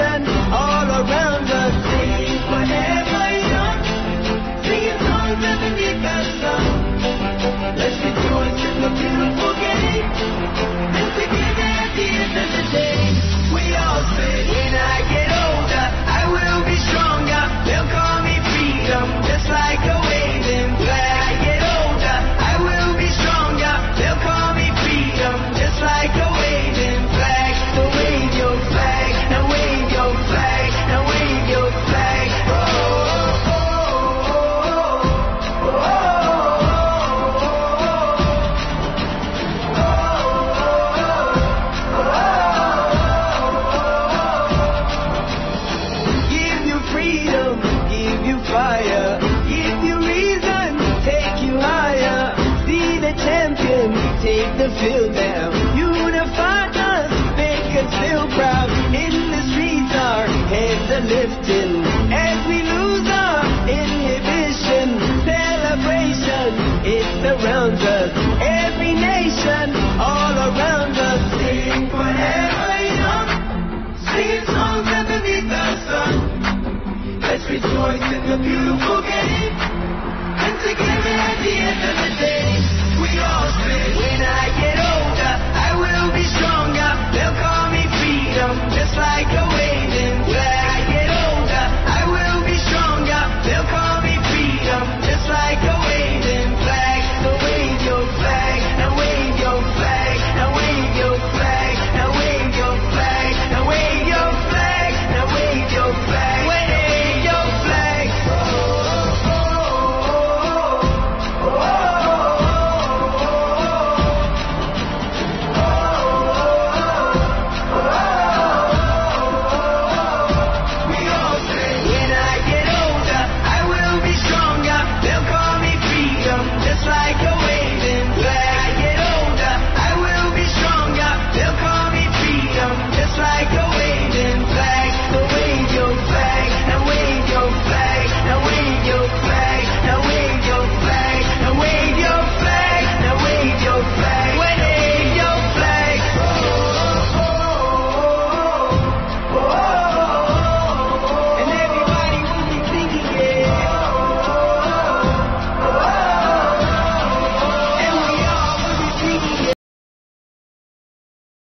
nation, all around us, sing forever young. Singing songs underneath the sun. Let's rejoice in the beautiful game. And together at the end take the field now. Unify us, make us feel proud. In the streets, our heads are lifting. As we lose our inhibition, celebration, it surrounds us. Every nation, all around us, sing forever young. Singing songs underneath the sun. Let's rejoice in the beautiful game. And together at the end of the day, we all get